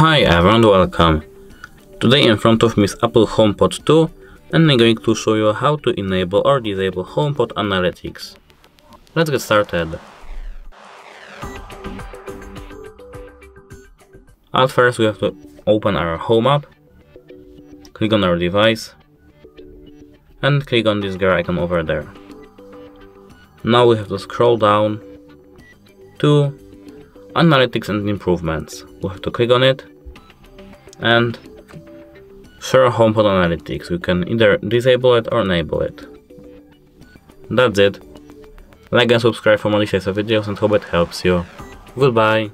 Hi everyone, welcome. Today in front of me is Apple HomePod 2 and I'm going to show you how to enable or disable HomePod Analytics. Let's get started. At first we have to open our Home app, click on our device and click on this gear icon over there. Now we have to scroll down to Analytics and Improvements. We have to click on it and share HomePod Analytics. We can either disable it or enable it. That's it. Like and subscribe for more latest videos and hope it helps you. Goodbye.